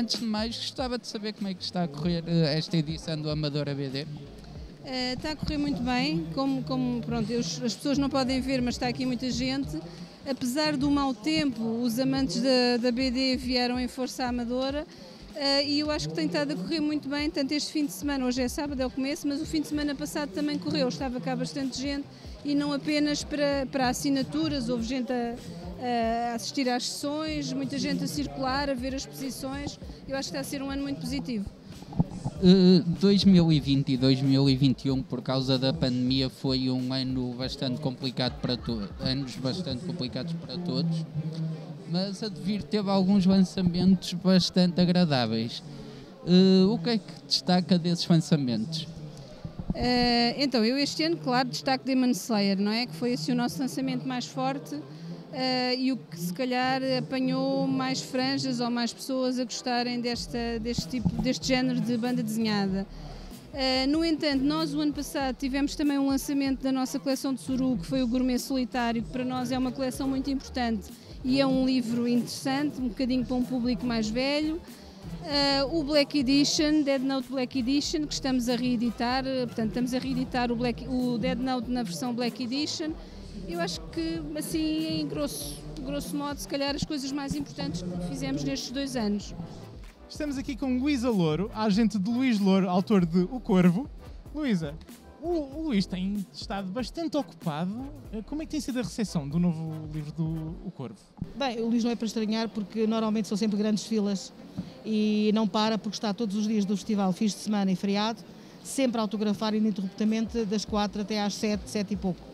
antes de mais, gostava de saber como é que está a correr eh, esta edição do Amadora BD. Uh, está a correr muito bem, como, como pronto, as pessoas não podem ver, mas está aqui muita gente. Apesar do mau tempo, os amantes da, da BD vieram em força amadora uh, e eu acho que tem estado a correr muito bem, tanto este fim de semana, hoje é sábado, é o começo, mas o fim de semana passado também correu, estava cá bastante gente e não apenas para, para assinaturas, houve gente a, a assistir às sessões, muita gente a circular, a ver as exposições, eu acho que está a ser um ano muito positivo. 2020 e 2021 por causa da pandemia foi um ano bastante complicado para todos, anos bastante complicados para todos, mas a Devir teve alguns lançamentos bastante agradáveis. Uh, o que é que destaca desses lançamentos? Uh, então, eu este ano, claro, destaco Demon Slayer, não é? Que foi assim o nosso lançamento mais forte uh, e o que se calhar apanhou mais franjas ou mais pessoas a gostarem desta, deste tipo, deste género de banda desenhada. Uh, no entanto, nós o ano passado tivemos também um lançamento da nossa coleção de Suru, que foi o Gourmet Solitário, que para nós é uma coleção muito importante e é um livro interessante, um bocadinho para um público mais velho. Uh, o Black Edition, Dead Note Black Edition, que estamos a reeditar, portanto, estamos a reeditar o, Black, o Dead Note na versão Black Edition eu acho que, assim, em grosso, grosso modo, se calhar as coisas mais importantes que fizemos nestes dois anos. Estamos aqui com Luísa Louro, agente de Luís Louro, autor de O Corvo. Luísa, o, o, Luís tem estado bastante ocupado. Como é que tem sido a recepção do novo livro do O Corvo? Bem, o Luís não é para estranhar porque normalmente são sempre grandes filas e não para porque está todos os dias do festival, fins de semana e feriado, sempre a autografar ininterruptamente das quatro até às sete, sete e pouco.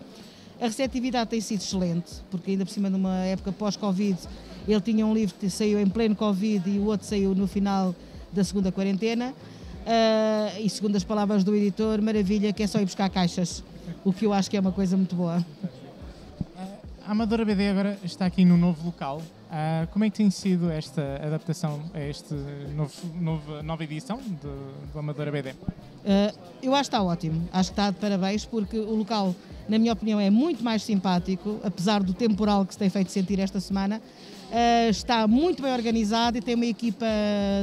A receptividade tem sido excelente, porque ainda por cima numa época pós-Covid, ele tinha um livro que saiu em pleno Covid e o outro saiu no final da segunda quarentena. Uh, e segundo as palavras do editor, maravilha que é só ir buscar caixas, o que eu acho que é uma coisa muito boa. A Amadora BD agora está aqui no novo local. Uh, como é que tem sido esta adaptação a esta nova edição do, do Amadora BD? Uh, eu acho que está ótimo, acho que está de parabéns, porque o local, na minha opinião, é muito mais simpático, apesar do temporal que se tem feito sentir esta semana. Uh, está muito bem organizado e tem uma equipa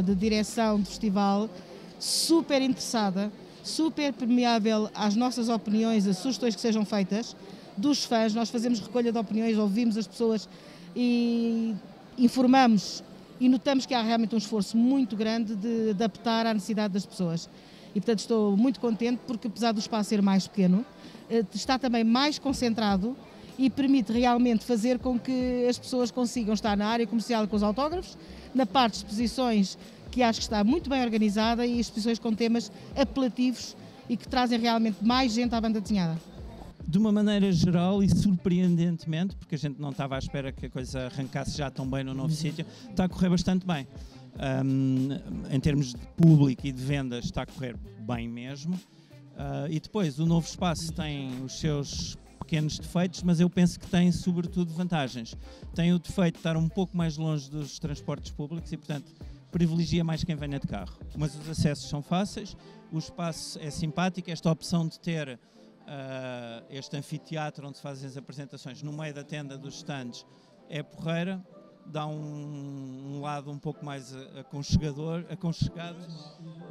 de direção do festival super interessada, super permeável às nossas opiniões, às sugestões que sejam feitas dos fãs. Nós fazemos recolha de opiniões, ouvimos as pessoas e informamos e notamos que há realmente um esforço muito grande de adaptar à necessidade das pessoas e, portanto, estou muito contente porque, apesar do espaço ser mais pequeno, está também mais concentrado e permite realmente fazer com que as pessoas consigam estar na área comercial com os autógrafos, na parte de exposições que acho que está muito bem organizada e exposições com temas apelativos e que trazem realmente mais gente à banda desenhada. De uma maneira geral e surpreendentemente, porque a gente não estava à espera que a coisa arrancasse já tão bem no novo sítio, está a correr bastante bem um, em termos de público e de vendas está a correr bem mesmo. Uh, e depois o novo espaço tem os seus pequenos defeitos, mas eu penso que tem sobretudo vantagens. Tem o defeito de estar um pouco mais longe dos transportes públicos e, portanto, privilegia mais quem venha de carro. Mas os acessos são fáceis, o espaço é simpático, esta opção de ter uh, este anfiteatro onde se fazem as apresentações no meio da tenda dos stands é porreira dá um, um, lado um pouco mais aconchegador, aconchegado,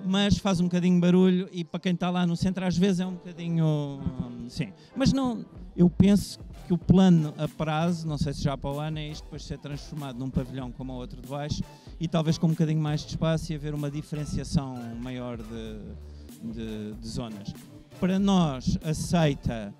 mas faz um bocadinho barulho e para quem está lá no centro às vezes é um bocadinho, sim. Mas não, eu penso que o plano a prazo, não sei se já para o ano, é isto depois ser transformado num pavilhão como o outro de baixo e talvez com um bocadinho mais de espaço e haver uma diferenciação maior de, de, de zonas. Para nós, aceita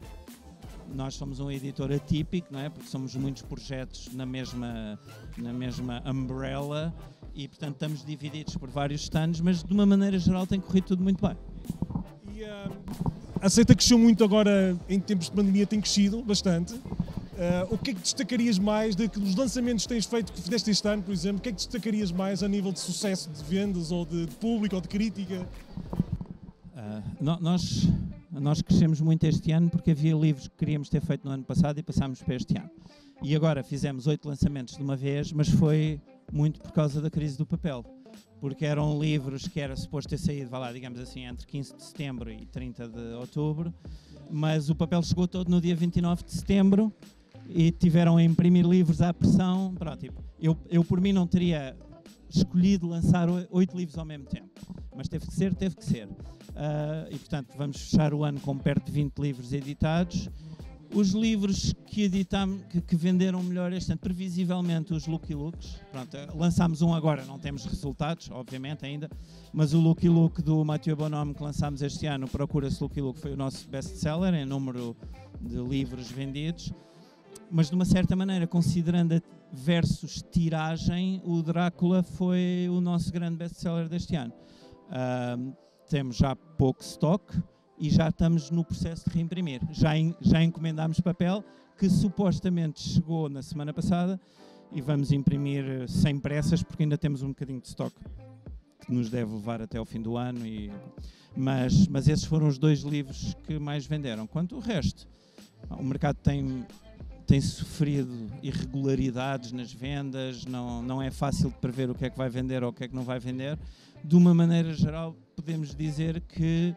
nós somos um editor atípico, não é? Porque somos muitos projetos na mesma, na mesma umbrella e, portanto, estamos divididos por vários stands, mas de uma maneira geral tem corrido tudo muito bem. E uh, a Aceita cresceu muito agora, em tempos de pandemia, tem crescido bastante. Uh, o que é que destacarias mais dos lançamentos que tens feito, que fizeste este ano, por exemplo? O que é que destacarias mais a nível de sucesso de vendas ou de, de público ou de crítica? Uh, nós nós crescemos muito este ano porque havia livros que queríamos ter feito no ano passado e passámos para este ano. E agora fizemos oito lançamentos de uma vez, mas foi muito por causa da crise do papel. Porque eram livros que era suposto ter saído, vá lá, digamos assim, entre 15 de setembro e 30 de outubro, mas o papel chegou todo no dia 29 de setembro e tiveram a imprimir livros à pressão. Pronto, tipo, eu, eu por mim não teria escolhido lançar oi- oito livros ao mesmo tempo. Mas teve que ser, teve que ser. Ah, e portanto vamos fechar o ano com perto de 20 livros editados. Os livros que editamos, que, que venderam melhor este ano, previsivelmente os Lucky Looks. Pronto, eh, lançámos um agora, não temos resultados, obviamente ainda, mas o Lucky Look do Mathieu Bonhomme que lançámos este ano, Procura-se Lucky Look, foi o nosso best-seller em número de livros vendidos. Mas de uma certa maneira, considerando a versus tiragem, o Drácula foi o nosso grande best-seller deste ano. Ahm, temos já pouco stock e já estamos no processo de reimprimir. Já, en- já encomendámos papel que supostamente chegou na semana passada e vamos imprimir eh, sem pressas porque ainda temos um bocadinho de stock que nos deve levar até ao fim do ano. E, mas, mas esses foram os dois livros que mais venderam. Quanto o resto, o mercado tem tem sofrido irregularidades nas vendas, não, não é fácil de prever o que é que vai vender ou o que é que não vai vender. De uma maneira geral, podemos dizer que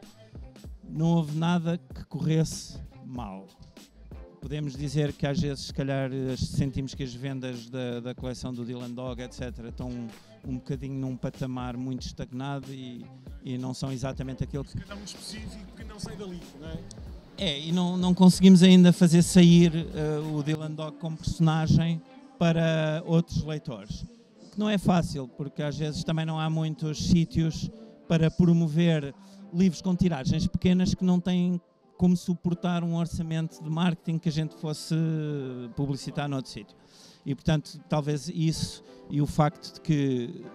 não houve nada que corresse mal. Podemos dizer que às vezes, se calhar, as- sentimos que as vendas da, da coleção do Dylan Dog, etc., estão um bocadinho num patamar muito estagnado e, e não são exatamente aquilo que calhar muito específico, que não sai dali, não é? É, e não, não conseguimos ainda fazer sair eh, o Dylan Dog como personagem para outros leitores. Que não é fácil, porque às vezes também não há muitos sítios para promover livros com tiragens pequenas que não têm como suportar um orçamento de marketing que a gente fosse publicitar noutro sítio. E portanto, talvez isso e o facto de que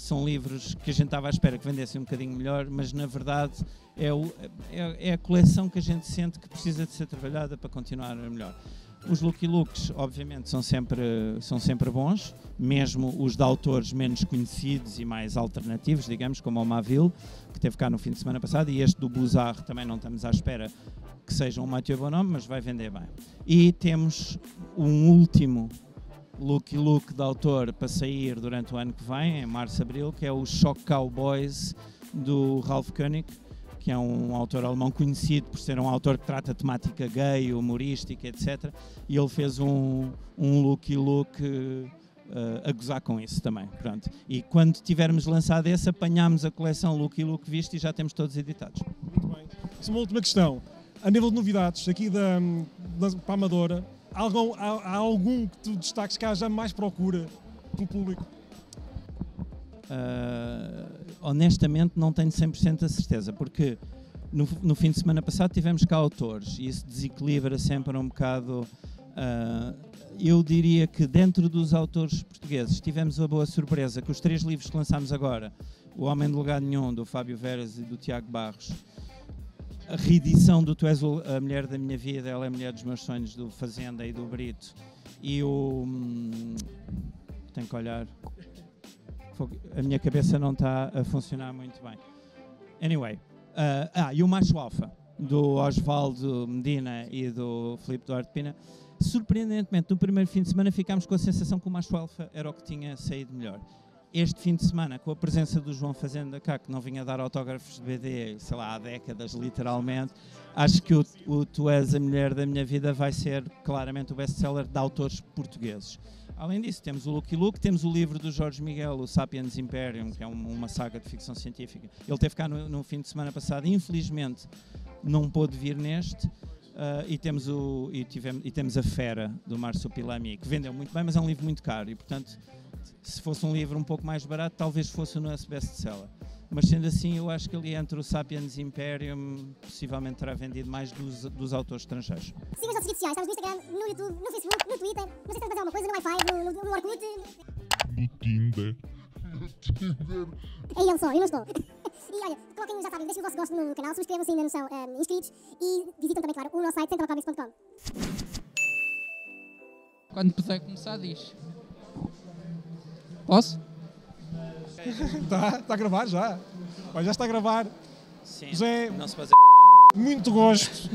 são livros que a gente estava à espera que vendessem um bocadinho melhor, mas na verdade é, o- é- é a coleção que a gente sente que precisa de ser trabalhada para continuar melhor. Os Lucky Looks, obviamente, são sempre, são sempre bons, mesmo os de autores menos conhecidos e mais alternativos, digamos, como o Maville, que teve cá no fim de semana passado, e este do Buzar também não estamos à espera que seja um Mathieu Bonhomme, mas vai vender bem. E temos um último Lucky Look de autor para sair durante o ano que vem, em março, abril, que é o Shock Cowboys do Ralph Koenig, que é um autor alemão conhecido por ser um autor que trata temática gay, humorística, etc. E ele fez um, um Look eh, a gozar com isso também. Pronto. E quando tivermos lançado esse, apanhámos a coleção Lucky Look visto e já temos todos editados. Muito bem. Uma última questão. A nível de novidades, aqui da, da, para a Amadora, algum, há, há algum que tu destaques que haja mais procura pelo público? Uh, honestamente não tenho 100% a certeza, porque no, no fim de semana passado tivemos cá autores e isso desequilibra sempre um bocado. uh, eu diria que dentro dos autores portugueses tivemos a boa surpresa que os três livros que lançámos agora, O Homem de Lugar Nenhum, do Fábio Veras e do Tiago Barros, a reedição do Tu és a Mulher da Minha Vida, Ela é a Mulher dos Meus Sonhos, do Fazenda e do Brito, e o. hum, tenho que olhar. A minha cabeça não está a funcionar muito bem. Anyway. ah, ah, e o Macho Alfa, do Osvaldo Medina e do Filipe Duarte Pina. Surpreendentemente, no primeiro fim de semana ficámos com a sensação que o Macho Alfa era o que tinha saído melhor. Este fim de semana, com a presença do João Fazenda cá, que não vinha dar autógrafos de BD, sei lá, há décadas, literalmente, acho que o, o Tu És a Mulher da Minha Vida vai ser claramente o best-seller de autores portugueses. Além disso, temos o Lucky Luke, temos o livro do Jorge Miguel, o Sapiens Imperium, que é um- uma saga de ficção científica. Ele teve cá no, no fim de semana passado, infelizmente não pôde vir neste. Ah, e, temos o, e, tivemos, e temos a Fera, do Márcio Pilami, que vendeu muito bem, mas é um livro muito caro. E, portanto, se fosse um livro um pouco mais barato, talvez fosse o nosso best-seller. Mas sendo assim, eu acho que ali entre o Sapiens Imperium, possivelmente terá vendido mais dos, dos autores estrangeiros. Siga as nossas redes sociais, estamos no Instagram, no YouTube, no Facebook, no Twitter, não sei se a fazer alguma coisa, no Wi-Fi, no, no, no Orkut. do Tinder. É ele só, eu não estou. E olha, coloquem, já sabem, deixem o vosso gosto no, canal, subscrevam se ainda não são eh, inscritos e visitam também, claro, o nosso site centralcomics.com. Quando puder começar, diz. Posso? Está, está a gravar já. Olha, já está a gravar. Sim, José- não se faz Muito gosto.